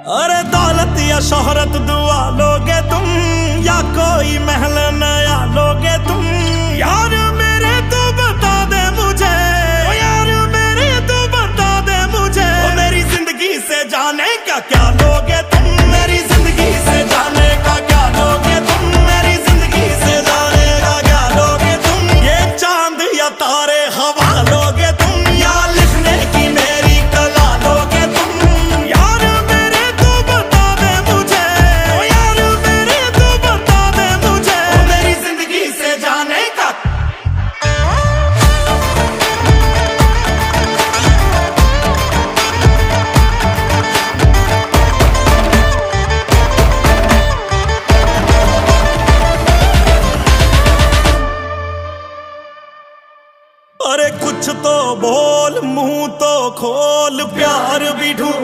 अरे दौलत या शोहरत दुआ लोगे तुम, या कोई महल नया लोगे तुम। यार मेरे तो बता दे मुझे, ओ यार मेरे तो बता दे मुझे। ओ मेरी ज़िंदगी से जाने का क्या लोगे तुम अरे कुछ तो बोल मुँह तो खोल प्यार भी ढूंढ